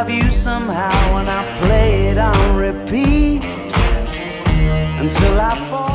of you somehow when I play it on repeat until I fall.